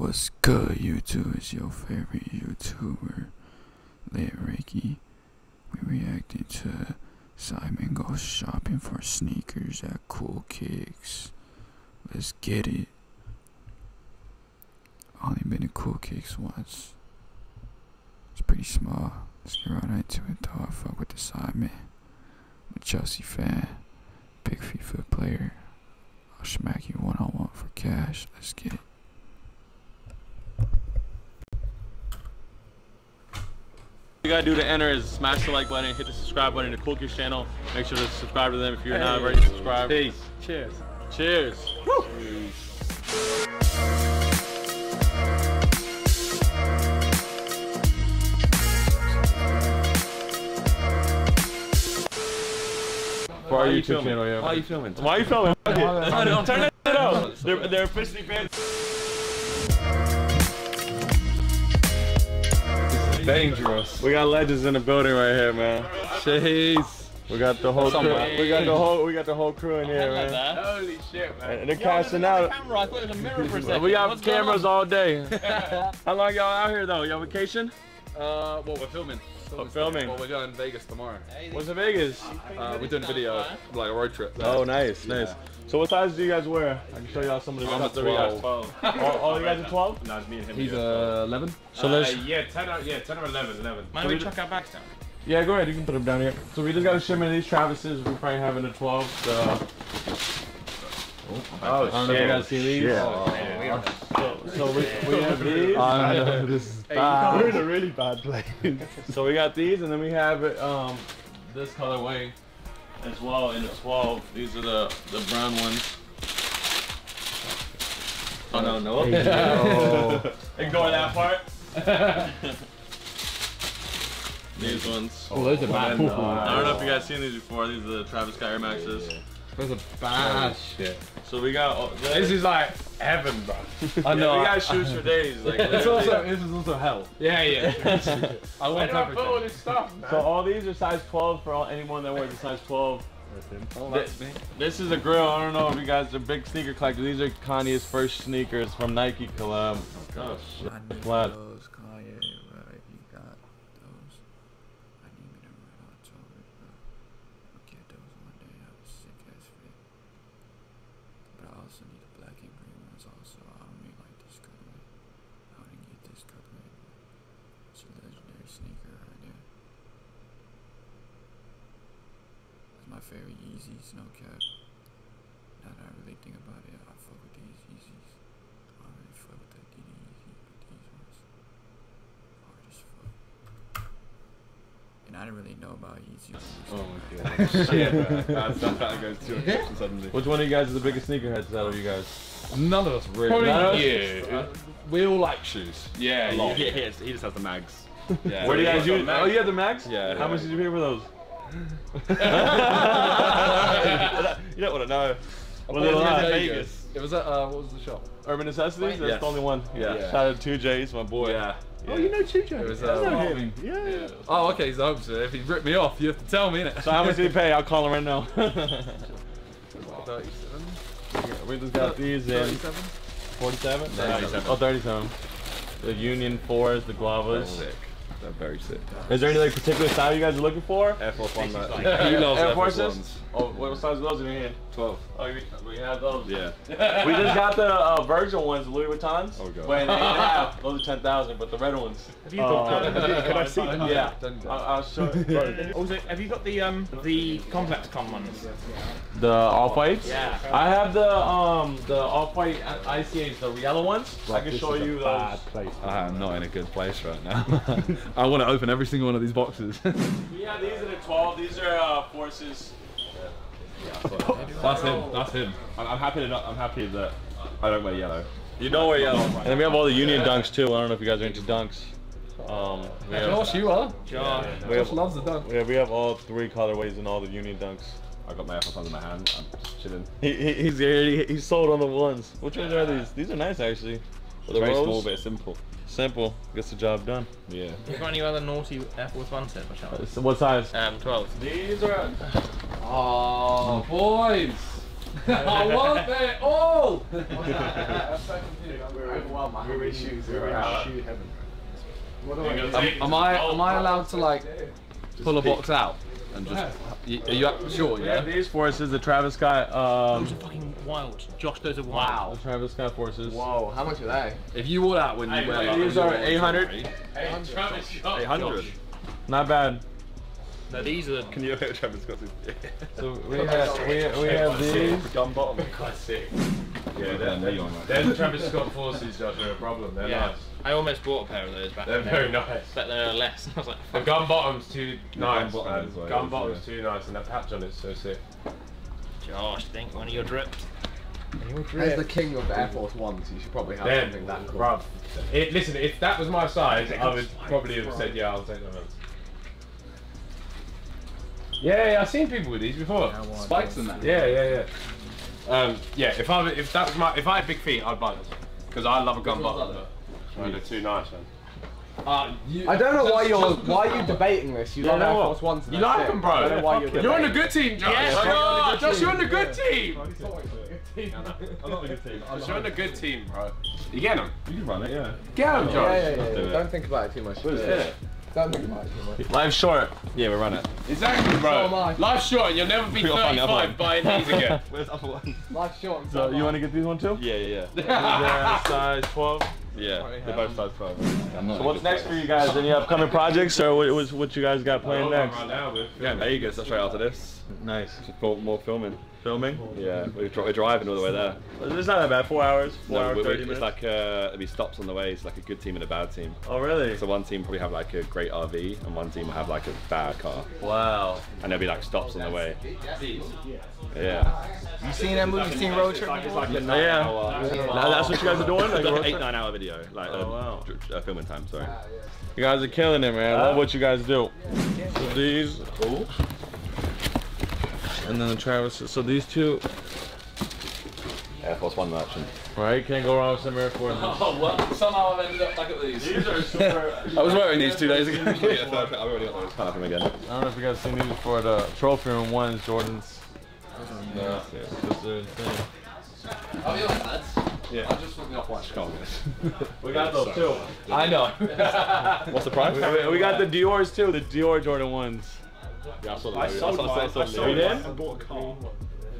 What's good, YouTube? It's your favorite YouTuber, Lit Ricky. We reacting to Simon goes shopping for sneakers at Cool Kicks. Let's get it. Only been to Cool Kicks once. It's pretty small. Let's get right into it though. I fuck with the Simon. I'm a Chelsea fan. Big FIFA player. I'll smack you one on one for cash. Let's get it. You gotta do to enter is smash the like button, hit the subscribe button to Cool Kicks channel. Make sure to subscribe to them if you're not already subscribed. Peace. Cheers. Cheers. For our Why are you YouTube filming? channel, yeah. Why are you filming? Why are you filming? Turn shit. They're, they're officially fans. Dangerous. We got legends in the building right here, man. Jeez. We got the whole crew. We got the whole. We got the whole crew in here, man. Holy shit, man. And they're casting out. Camera. I thought it was a mirror for a second. We got What's cameras all day. How long y'all out here though? Y'all vacation? Uh, well, we're filming. Oh, filming. Well, we're going to Vegas tomorrow. What's in Vegas? Uh, we're doing a video, like a road trip. there. Oh, nice, nice. So what size do you guys wear? I can show y'all some of the I'm a ones that we got. 12. All, all you guys are 12? No, it's me and him. He's uh, 11. So Uh, let's. yeah, 10 or, yeah, 10 or 11, 11. Mind if we chuck our bags down? Yeah, go ahead. You can put them down here. So we just got to ship in these Travises. We're probably having a 12. So. Oh, I don't know if you guys see these. So, so we, we have these. I know, this is We're in a really bad place. so we got these, and then we have it, um, this colorway as well in the 12. These are the the brown ones. Oh no, no. Ignore that part. these ones. Oh, those are bad. I don't know if you guys seen these before. These are the Travis Scott Air Maxes. Those are bad shit. So we got. all- This is like heaven, bro. I yeah, know. we got shoes for days. Like, It's also, this is also hell. Yeah, yeah. I Where want do I put all this stuff, man? So all these are size 12 for all, anyone that wears a size 12. Oh, that's me. This is a grill. I don't know if you guys are big sneaker collectors. These are Kanye's first sneakers from Nike collab. Oh shit. I need Flat. those, Kanye, right? You got those. I need me to run October, bro. I'll get those one day. I have a sick ass fit. But I also need the black and green ones also. I don't really like this colorway. I want to get this colorway. but It's a legendary sneaker right there. That's my favorite Yeezys, no cap. Now that I really think about it, I fuck with these Yeezys. I really fuck with that DD Yeezy, but these ones hard as fuck. And I didn't really know about Yeezy. Oh my god. Shit. That's not that goes too suddenly. Which one of you guys is the biggest sneakerheads out of you guys? None of us really. Probably None of us- uh, We all like shoes. Yeah, A lot. you. He, he, he just has the mags. Yeah. Where do you guys got use? Oh, you have the Max? Yeah. How much did you pay for those? You don't want to know. Was it a lot? Vegas. It was at, uh, what was the shop? Urban Necessities? That's Yes. the only one. Yeah. Shout out to 2J's, my boy. Yeah. Oh, you know 2J? It was, I know uh, him. Yeah. Yeah. Oh, okay, so obviously if he ripped me off, you have to tell me, innit? So how much did he pay? I'll call him right now. 37? we just got these in 37? 47? 37. Oh, 37. The Union 4s, the Guavas. Sick. They're very sick. Is there any like particular style you guys are looking for? Air Force One. That, Air he Air Force Ones. Oh, what size are those in your hand? 12. Oh, we, we have those. Yeah. We just got the uh, Virgil ones, Louis Vuittons. Oh, God. Wait, they ain't half. Those are 10,000, but the red ones. Have you got, Uh, can I see them? Yeah. I'll, I'll show you. Also, have you got the um the complex con ones? The off whites. Yeah. I have the um the off white ICAs, the yellow ones. I can show you those. I am not in a good place right now. I want to open every single one of these boxes. We have these in a 12. These are uh, forces. That's him. That's him. I'm, I'm happy to not, I'm happy that I don't wear yellow. You don't wear yellow. And then we have all the Union dunks too. I don't know if you guys are into dunks. Um, we have, Josh, you are. John. we have, Josh loves the dunk. we have, we have all three colorways in all the Union dunks. I got my Air Force Ones in my hand. I'm just chilling. He, he, he's he, he's sold on the ones. Which ones are these? These are nice actually. With the Very rose. small, but simple. Simple. Gets the job done. Yeah. You got any other naughty Air Force One set, Michelle? So what size? Um, 12. These are. Oh, boys. I want it all! Am, am I am I allowed to like pull a box out and just? y- Are you up- sure? Yeah, Yeah. these forces, the Travis Scott, um, Those are fucking wild. Josh, those are wild. the Travis Scott forces. Whoa, how much are they? If you wore that when you wear these are 800. Eight hundred. Not bad. No, these are. Can you hear Travis Scott's? So we have we, we have these. Gun bottom. Quite sick. Yeah, they're- They're the Travis Scott forces, Josh, are a problem. They're Yeah. nice. I almost bought a pair of those back They're then. very nice. But they're less. I was like, The gun bottom's too nice, bottom man. is gun bottom's too nice, and the patch on it's so sick. Josh, think one of your drips. As the king of Air Force Ones, you should probably have Then, something that cool. bruv. It, listen, if that was my size, I would probably have said, yeah, I'll take them. Yeah, yeah, I've seen people with these before. Spikes in that. Yeah, yeah, yeah. Um, yeah, if I if that was my if I had big feet, I'd buy those because I love a gun bottom. But man, they're too nice, man. Uh, I don't know why you're why are you debating this. You Yeah, love Air? Force Ones. You like them, bro? I don't know why you're You're on the debating. good team, Josh. Yes, Oh, you're on the Josh, you're on the good team. I'm not a good team. You're on the good team, bro. You get them. You can run it, yeah. Get them, Josh. yeah, yeah. do yeah. Don't think about it too much. It? Don't think about too much. Life's short. Yeah, we run it. Exactly, So am I. bro. Life's short. You'll never be You'll find the other 35 one. buying these again. Where's the other one? Life's short. So so you want to get these one too? Yeah, yeah, Yeah, size 12. yeah. They're both size 12. I'm So what's next for you guys? Any upcoming projects or what, what's, what you guys got planned next? Right now, we're Yeah, Vegas. That's right after this. Nice. Just more, more filming. Filming? Yeah, we're, dri- we're driving all the way there. It's not that bad. Four hours. Four No, hours, we- we- 30 it's minutes. like uh, there'll be stops on the way. It's like a good team and a bad team. oh, really? So one team probably have like a great RV, and one team will have like a bad car, Wow. and there'll be like stops on the way. Yeah. You seen that movie? Seen Road Trip? before? Yeah. Now Now that's what you guys are doing? Like Like an eight nine hour video, like Oh, um, wow. dr- dr- uh, filming time. Sorry. You guys are killing it, man. I love what you guys do. So these. And then the Travis. So these two, Air Force One merchant. right? Can't go wrong with some Air Force. Oh well, somehow I've ended up back at these. These are super. I was wearing these two days ago. yeah, I've already got those. Can't have them again. I don't know if you guys seen these before. The trophy room ones, Jordans. Yeah, those are insane. Oh yeah, lads. Yeah. I just want the off-white Chicago's. We got those too. I know. What's the price? We, we got the Dior's too, the Dior Jordan ones. Yeah, I saw the I logo. sold saw- mine. saw I the sold You did? I bought a car.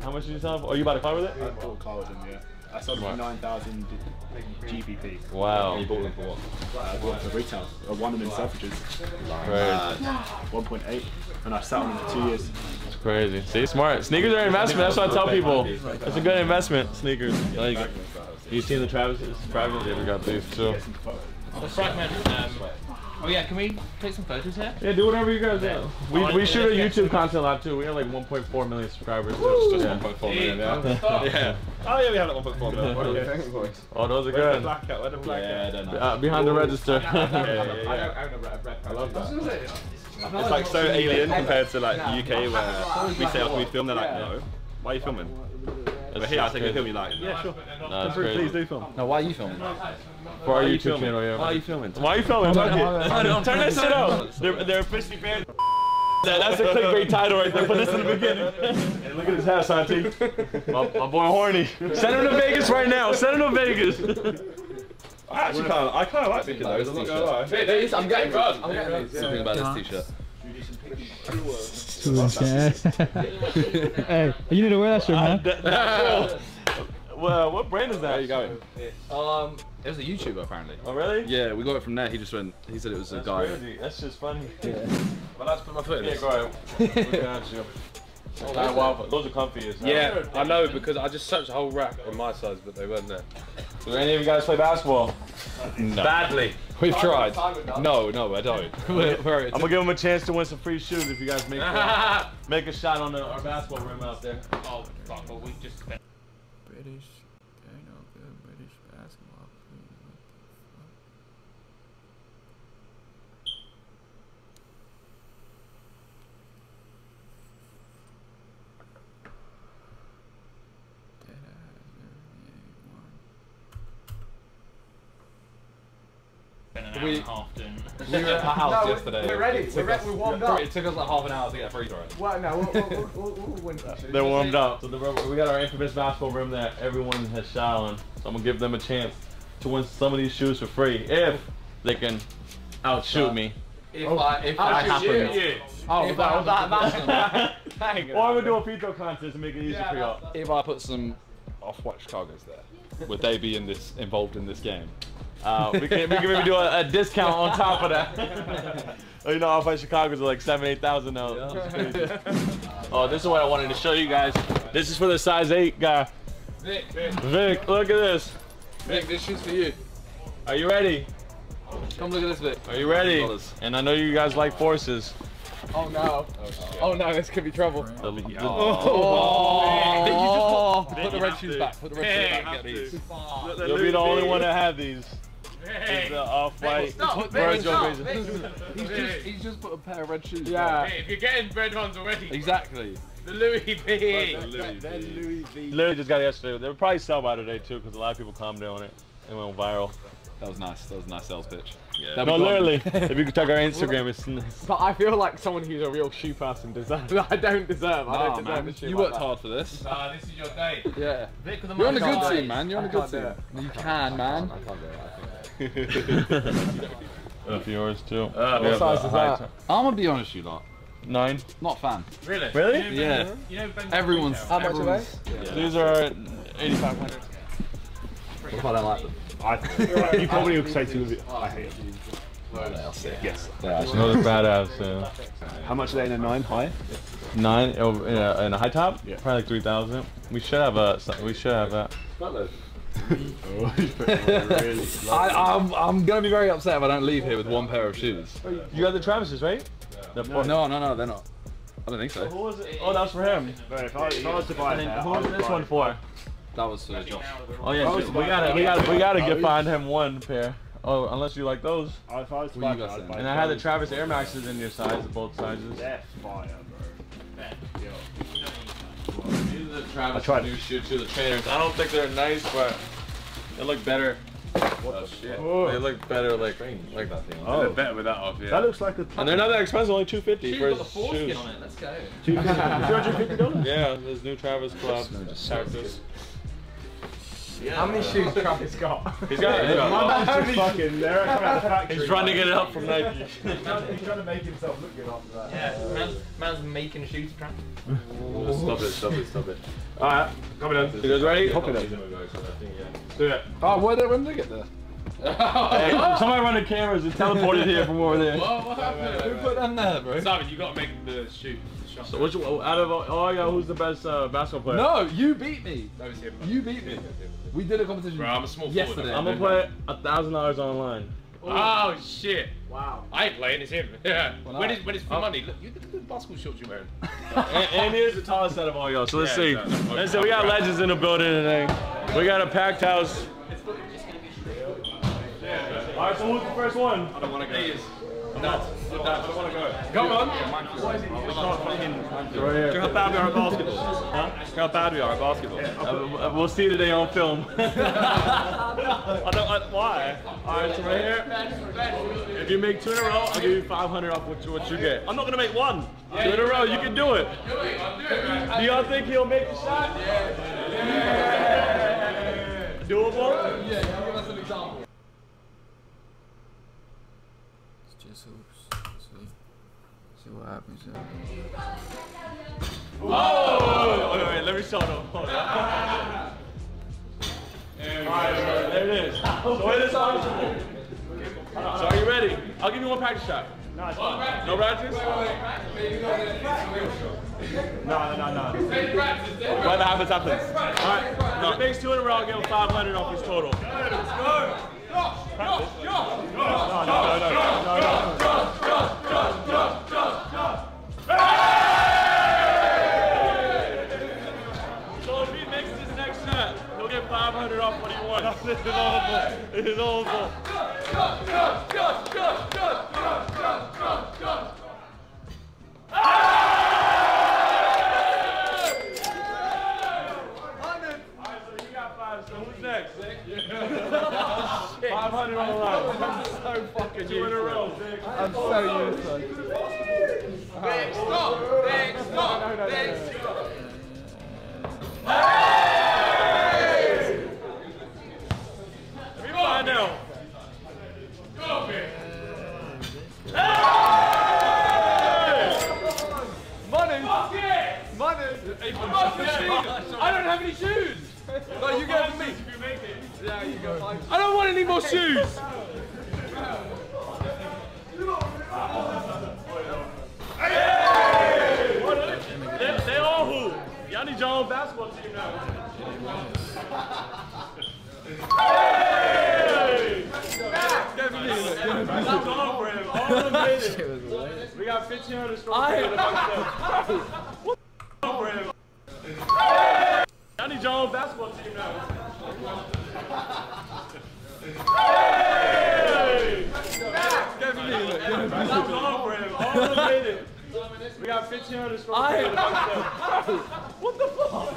How much did you sell? them for? Oh, you bought a car with it? I bought a car with them, yeah. I sold them for 9,000 GBP. Wow. You bought them for what? I bought them for retail. I won them in Selfridges. Crazy. 1.8. And I sat on them for two years. It's crazy. See, smart. Sneakers are an investment. That's what I tell people. It's a good investment. Sneakers. Like, you seen the Travis's? Travis? Yeah, we got these too. The fragment. Um, oh yeah, can we take some photos here? Yeah, do whatever you guys want. We, we shoot a YouTube content live too. We have like 1.4 million subscribers. Just Yeah. 1.4 million. Yeah. yeah. Oh yeah, we have it 1.4 million. What do you? Oh, those are good. Blackout. Where the blackout? Yeah, Uh, behind the register. I love that. It's like so alien compared to like UK where we say, oh, can we film? They're like, no. Why are you filming? But here, I think we film you like, yeah, sure. No, that's Please do film. No, why are you filming? For our Why are you YouTube filming? channel, yeah. Why are you filming? Why are you filming? Turn that shit out. They're, they're officially banned. That- That's a clickbait title right there. Put this in the beginning. Hey, look at his hat, Santi. My, my boy Horny. Send him to Vegas right now. Send him to Vegas. I actually kind of, I kind of like thinking those. I'm not gonna lie. I'm getting I'm getting these. Something about this t-shirt. hey, you need to wear that shirt, man. That- Well, what brand is that? Where are you going? Um, it was a YouTuber apparently. Oh, really? Yeah, we got it from there. He just went. He said it was a guy. crazy. That's just funny. But let's put my foot in Yeah, it. go ahead. Look at you. Ah, wow, those are comfy as hell. Yeah, I know because I just searched a whole rack in my size, but they weren't there. Do any of you guys play basketball? Badly. We've tried. No, no, I don't. We're, we're, I'm gonna give them a chance to win some free shoes if you guys make uh, make a shot on the, our basketball rim out there. Oh fuck! Well, we just. British, there ain't no good British basketball players. What the fuck? Dead ass, there ain't one. an hour We- and a half doing. We were at my house No, we- yesterday. we're ready, we're took ready, us- we're warmed up. It took us like half an hour to get a free throw. Well, no, we'll, we'll, we'll, we'll win. They're warmed up. So the, we got our infamous basketball room that everyone has shot on. So I'm gonna give them a chance to win some of these shoes for free if they can outshoot me. If oh. I, if I happen, Oh, if I, that, that's or I'm gonna do a free throw contest and make it easier for y'all. if I put some off-white Chicago's there, would they be in this involved in this game? Uh, we can we can maybe do a, a discount on top of that. Oh, you know, off by Chicago's are like seven, eight thousand now. It's crazy. oh, this is what I wanted to show you guys. This is for the size eight guy. Vikk, Vikk, Vikk, look at this. Vikk, this shoe's for you. Are you ready? Come look at this, Vikk. Are you ready? And I know you guys like forces. Oh no. Oh no, this could be trouble. The- the- Oh, put the red shoes back. Put the red shoes back. Get these. You'll be the only one to have these. It's the off-white Virgil Mason. He's just, he's just put a pair of red shoes. Yeah. Hey, if you're getting red ones already, Exactly. the Louis V. That Louis V. Literally just got it yesterday. They'll probably sell by today too, because a lot of people commented on it. It went viral. That was nice. That was a nice sales pitch. Yeah. No, literally. if you could check our Instagram, it's nice. But I feel like someone who's a real shoe person deserves. I don't deserve. I don't deserve man, a shoe. you like worked that. hard for this. Ah, this is your day. Yeah. Vikk the You're on a good team, man. You're on a I good can't do team. You can, man. That's yours too. Uh, what size a is high that? I'm gonna be honest, you lot. Nine. Not fan. Really? Really? You know, Yeah. You know Everyone's. Retail? How much are everyone's- These are 8,500. What if I don't like them? I, you probably would say to me, I hate them. They're sick. Yes. They're actually. No, they're badass. Yeah. How much are they in a nine high? Nine oh, in a, in a high top. Yeah. Probably like 3,000. We should have a. We should have that. Oh, I, I'm, I'm gonna be very upset if I don't leave here with one pair of shoes. You got the Travis's, right? The No, no, no, they're not. I don't think so. Who was it? Oh, that was for him. But if I, if I was to buy that, who was this one for? That was for Josh. Oh yeah, we gotta, we gotta, we gotta get find him one pair. Oh, unless you like those. If I was to What buy got that, I'd then? buy And I had the. Travis Air Maxes in your size, both sizes. They're fire, bro. These are the Travis I tried. new shoe to the trainers. I don't think they're nice, but they look better. What Oh shit. Oh. They look better, like like that thing. Oh, better with that off, yeah. that looks like a. And they're not that expensive, only 250 for Got the his foreskin shoes. on it. Let's go. Two hundred fifty dollars. Yeah, this new Travis Club Cactus. How many shoes Travis got? He's got, he's got My man's just fucking. They're coming out of the factory. He's running it up from Nike. He's trying, he's trying to make himself look good after that. Yeah, man's, man's making shoes trap. Stop it, stop it, stop it. Alright, coming on. You guys ready? Hop in it. Do it. Oh, where did, when did they get there? Hey, somebody run the cameras and teleported here from over there. What, what happened? Who put them there, bro? Simon, you gotta make the shoot. shot. So which one- out of all, oh yeah, who's the best uh, basketball player? No, you beat me. That was him. You beat me. We did a competition. Bro, I'm a small Yesterday. forward. I'm gonna play a thousand dollars online. Oh, oh shit! Wow. I ain't playing. It's him. Yeah. Well, when it's when it's for oh. money. Look, you look at the basketball shorts you're wearing. and, and here's the tallest out of all y'all. So let's Yeah, see. exactly. Let's see. We got legends in the building today. We got a packed house. All right, so who's the first one? I don't want to go. Not. I want to go. Come on. Right here. Look how bad we are at basketball. Huh? Look how bad we are at basketball. Uh, we'll see today on film. I don't. I, why? All right, so right here. If you make two in a row, I'll give you 500 off what you, what you get. I'm not gonna make one. Two in a row, you can do it. Do y'all think he'll make the shot? Yeah. Doable? Yeah, can you give us an example? It's just hoops. See, see what happens. Yeah. Oh! Wait, wait, let me show them. Hold on. Alright, so there it is. So it is on. So are you ready? I'll give you one practice shot. No practice? No, no, no, no. Whatever happens, happens. Alright, if he makes two in a row, I'll give him 500 off his total. So This is awful. This is awful. Five. So who's next? 500 on the line. I'm so fucking Two. I'm so useless. Big stop! Big stop! Big We got 1,500 strong. What the for him? Need your own basketball team now. Hey! That's all for him. All of them made it. We got 1,500 strong. What the fuck?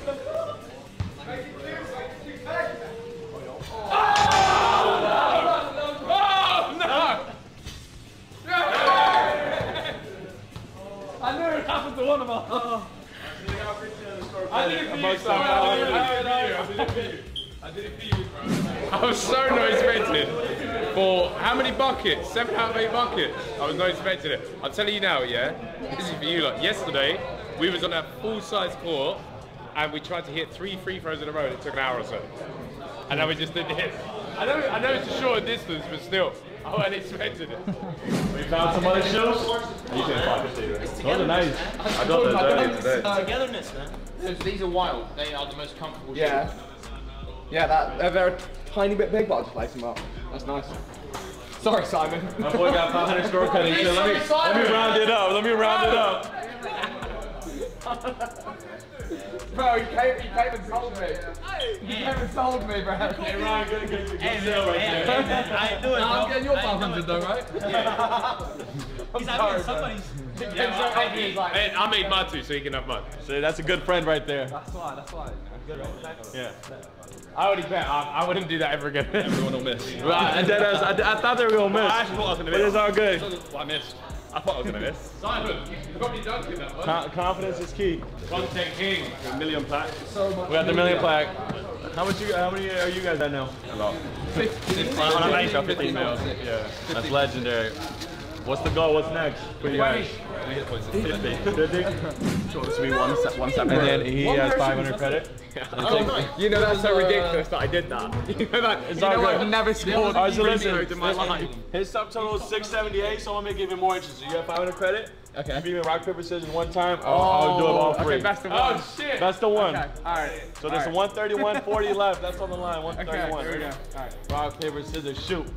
I it happened to one of us. Oh. I did it for you, son. I did it for you. I did it for you, bro. I was so not expecting for how many buckets? Seven out of eight buckets. I was not expecting it. I'm telling you now, yeah. This is for you. Like yesterday, we was on a full-size court and we tried to hit three free throws in a row. and It took an hour or so, and then we just did this. I know, I know it's a short distance, but still, I wasn't expecting it. We found some other shoes. You can fuck it, Those are nice. I got those earlier today. Togetherness, man. So these are wild. They are the most comfortable Yeah. Yeah, that they're, they're a tiny bit big, but I'll just lace them up. That's nice. Sorry, Simon. My boy got 500 score cutting. So let me let me round it up. Let me round it up. Bro, he came, he came and told me. He came and told me, bro. Hey Ryan, good, good, good, Hey, man, right hey, there. hey, man, I ain't doing it, No, I'm getting your 500 though, right? yeah he's having somebody's. Yeah, I, I, and I made mine too, so you can have mine. See, that's a good friend right there. That's why, that's why. Yeah. I already bet. I, I wouldn't do that ever again. Everyone will miss. Well, I, I, I, I thought they were gonna miss, I actually thought I was gonna but miss. it's all good. Well, I missed. I thought I was gonna miss. Simon, you got me dunking that one. Con- confidence is key. Content king. A million plaques. We got the million plaque. How much you? How many are you guys at now? A lot. On a night show, 15 mil. Yeah, that's legendary. What's the goal? What's next for you guys? 50. 50? Sure, this will be one set, one set. And then he has 500 credit. You know that's so ridiculous that I did that. You know that. It's you know good. I've never scored. All right, so three listen. in my life. His subtotal is 678, so I'm gonna make it even more interesting. You have 500 credit. Okay. If you even rock paper scissors one time, I'll, I'll do it all oh, free. Okay, best of oh, one. Oh shit. That's the one. Okay, alright. So there's a 131, 40 left. That's on the line. Okay, 131. here we go. Alright. Rock paper scissors shoot.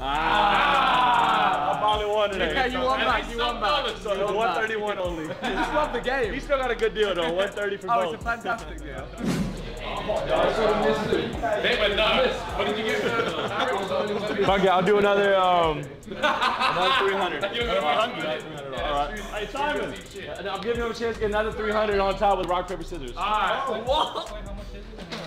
Ah! I finally won today. Yeah, you won back, you won back. So it's 131 only. You just love the game. He still got a good deal though. 130 for Oh, both. it's a fantastic deal. They went nuts. What did you get? Fuck it, I'll do another um another 300. All right. Hey Simon, I'm giving him a chance to get another 300 on top with rock paper scissors.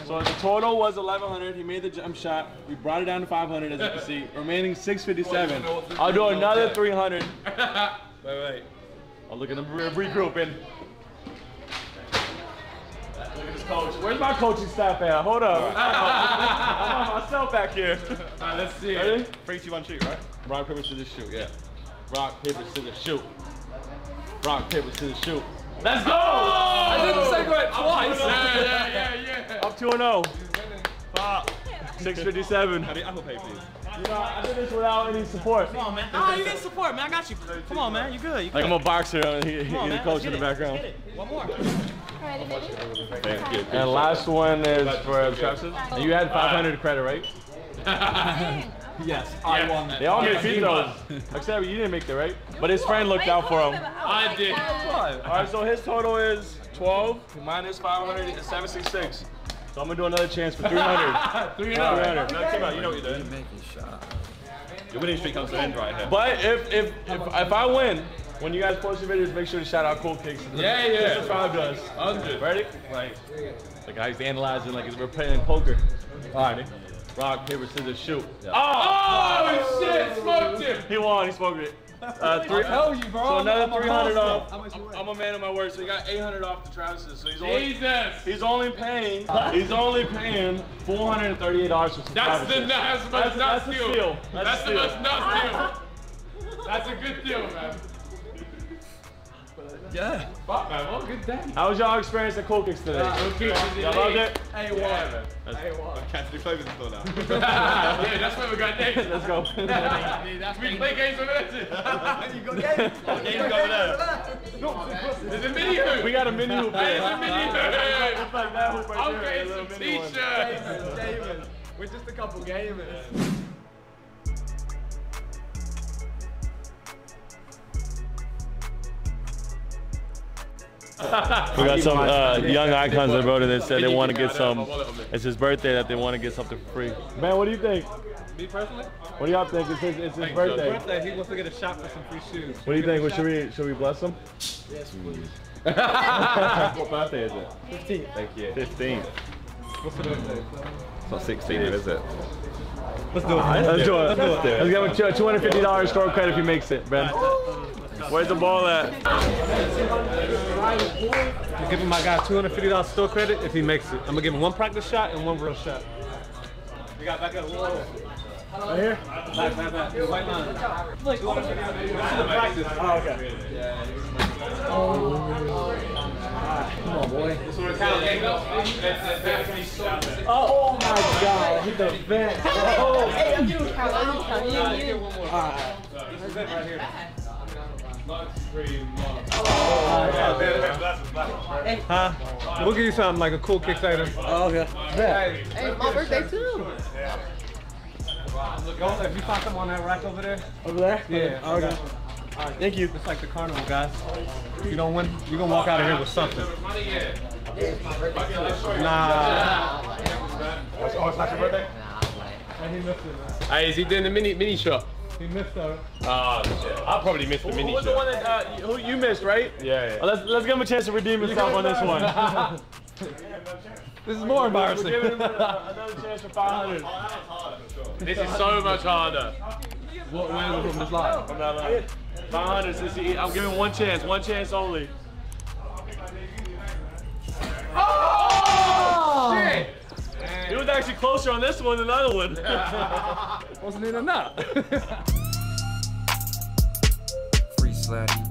So the total was 1100. He made the jump shot. We brought it down to 500 as you can see. Remaining 657. I'll do another 300. Wait, wait. I'll look at them regrouping. Look at this coach. Where's my coaching staff at? Hold up. I'm on myself back here. Alright, let's see Ready? 3, 2, 1, shoot, right? Rock, paper, scissors, shoot. Yeah. Rock, paper, scissors, shoot. Rock, paper, scissors, shoot. Let's go! Oh! I didn't say go it twice. Yeah, yeah, yeah, 2 0. Fuck. 657. Can I Apple Pay, please? You know, I did this without any support. Come on, man. Ah, you need support, man. I got you. Come on, man. You good? You good? Like I'm a boxer. uh, He, Come on, a coach in the background. Let's get it. One more. Thank you. And last one is for And you had 500 credit, right? Yes, I won. They all made free throws. Except you didn't make the right. But his friend looked out for him. I did. All right, so his total is 12 minus 500 is 766. So I'm gonna do another chance for 300. 300. 300. No, Tim, you know what you're doing. Make it shot. Your winning streak comes to an end right here. But if if if, if I win, when you guys post your videos, make sure to shout out Cool Kicks. Yeah, yeah. That's what Five does. 100. Ready? Like, the guy's analyzing like we're playing poker. All right. Rock, paper, scissors, shoot. Oh, shit! Smoked him! He won. He smoked it. Uh, three, tell you, bro. So another I'm 300 off. now. How much you I'm, a man of my word, so he got 800 off the Travis's. So he's only Jesus! he's only paying he's only paying 438 dollars for That's the that's the most That's- nuts that's a deal. steal. That's a That's the steal. deal. That's a good deal, man. Yeah. Fuck, man. What a good day. How was y'all experience at Cool Kicks today? Y'all loved it? A1. Yeah, man. Catch the clothing store now. yeah, that's what we got next. Let's go. we play games over there. You got game? Games over there. There's a mini hoop. We got a mini hoop. There's a mini hoop. It's like that hoop right I'm there, a getting some t-shirts. We're just a couple gamers. We got some uh, young icons that wrote it that said they want to get some. It's his birthday that they want to get something for free. Man, what do you think? Me personally? What do y'all think? It's his, it's his birthday. Birthday, he wants to get a shot for some free shoes. What do you think? What should we should we bless him? Yes, please. what birthday is it? 15th. Thank you. 15. What's the birthday? It's not 16, is it? Let's do it. Let's do it. Let's give him a two hundred fifty dollars store credit if he makes it, Ben. Where's the ball at? I'm giving my guy $250 store credit if he makes it. I'm gonna give him one practice shot and one real shot. We got back up. Whoa. Right here. Back, back, back. White line. This is the practice. Oh, okay. Come on, boy. Oh, Oh my god, hit the vent. Oh, Hey, I'm you. Count. I'm count. You, you. Huh? We'll give you something like a cool kicks item. Oh, okay. Hey, my birthday too. Go, if you find something on that rack over there, Over there? yeah. Oh, okay. Thank you. It's like the carnival, guys. If you don't win, you're gonna walk out of here with something. Nah. Oh, it's not your birthday? He missed it, man. Hey, is he doing the mini mini shot? He missed it. Oh shit! I'll probably miss the mini Who mini was the one that uh, who you missed, right? Yeah, yeah. Oh, let's let's give him a chance to redeem himself on this one. This is more embarrassing. We're embarrassing. giving him another chance for 500. This is so much harder. What win from this live? I'm not lying. 500 since I'm giving one chance, one chance only. Oh shit! He was actually closer on this one than the other one. Wasn't it enough? Free Slatty.